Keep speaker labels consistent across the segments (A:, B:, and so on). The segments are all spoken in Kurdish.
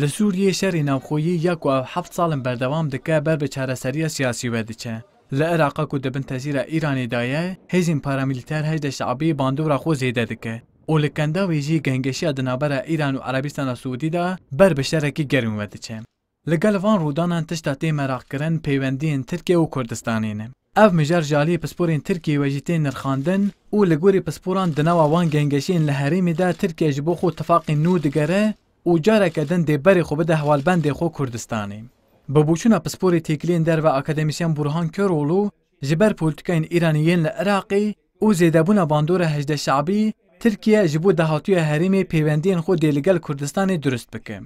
A: Li Sûriyê şerê navxweyî ya ku ew heft sal in berdewam dike ber bi çareseriya siyasî ve diçe. Li Îraqa ku di bin tesîra Îranê de ye, hêzên paramîlîter Heşda Şe'bî bandora xwe zêde dike û li Kendawê jî gengêşiya di navbera Îran û Erebîstana Siûdî de ber bi şerekî germ ve diçe. Li gel van rûdanan tişta tê meraqkirin peywendiyên Tirkiye û Kurdistanê ne. Ev mijar ji aliyê pisporên Tirkiyeyê we jî tê nirxandin û li gorî pisporan di nava wan gengeşiyên li herêmê de Tirkiye ji bo xwe tifaqên nû digere û careke din dê berê xwe bide hevalbendê xwe Kurdistanê. Bi bûçûna pisporê têkiliyên derve akademisyen Bûrhan Kêroğlu ji ber polîtîkayên Îranê yên li Iraqê, û zêdebûna bandora hejdeh şabî, Tirkiye ji bo dahatuya herêmê pêwendiyên xwe dê li gel Kurdistanê dirust bike.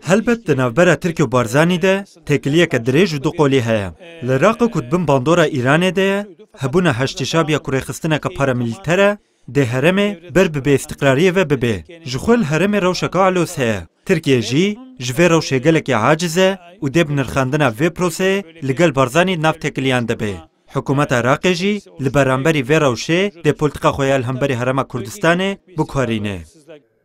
B: Helbet di navbera Tirk û Barzanî de têkiliyeke dirêj û du qolî heye. Li Iraqê ku di bin bandora Îranê de ye, hebûna heştê şabiya ku rêxistineke paramilîter e, Dê herêmê ber bi bêîstiqrariyê ve bibe. Ji xwe li herêmê rewşeke alos heye. Tirkiye jî ji vê rewşê gelekî aciz e û dê bi nirxandina vê proseyê li gel Barzanî di nav tekiliyan de be. Hikûmeta Iraqê jî li beramberî vê rewşê dê polîtika xwe ya li hemberî Herêma Kurdistanê biguherîne.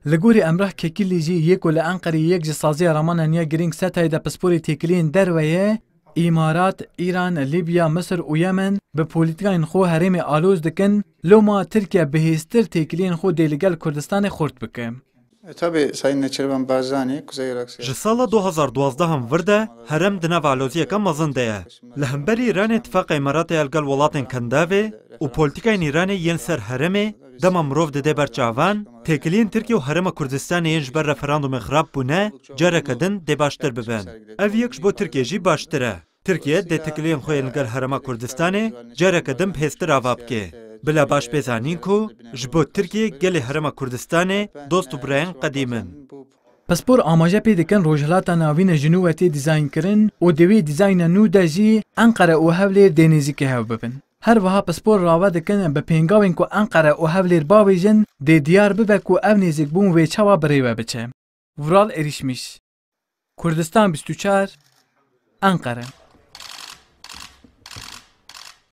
A: Li gorî Emrah Kekilî jî yê ku li Enqereyê yek ji saziya ramanan ya girîng setayê de pisporê têkiliyên derve ye, Îmarat, Îran, Lîbya, Misir û Yemen bi polîtîkayên xwe herêmê aloz dikin, loma Tirkiye bihêztir têkiliyên xwe dê li gel Kurdistanê xurt bike.
B: Ji sala du hezar duazdehan vir de herem di nav aloziyeke mezin de ye. Li hemberî Îranê tifaka Îmaratê ya li gel welatên Kendevê û polîtîkayên Îranê yên ser herêmê, Dema mirov dide ber çavan, têkiliyên Tirkiye û Herêma Kurdistanê yên ji ber referandûmê xirab bûne, careke din dê baştir bibin. Ev yek ji bo Tirkiye jî baştir e. Tirkiye dê têkiliyên xwe yên li gel Herêma Kurdistanê careke din bi hêztir ava bike. Bila baş bê zanîn ku ji bo Tirkiye gelê Herêma Kurdistanê dost û birayên qedîm
A: in. Pispor amaje pê dikin Rojhilata Navîn ji nû ve tê dîzaynkirin û di wê dîzayna nû de jî Enqere û Hewlêr dê nêzîkî hev bibin. Her wiha pispor rave dikin bi pêngavên ku Enqere û Hewlêr bavêjin dê diyar bibe ku ev nêzîkbûn wê çawa bi rê ve biçe. Vural Erîşmîş, Kurdistan bîst û çar, Enqere.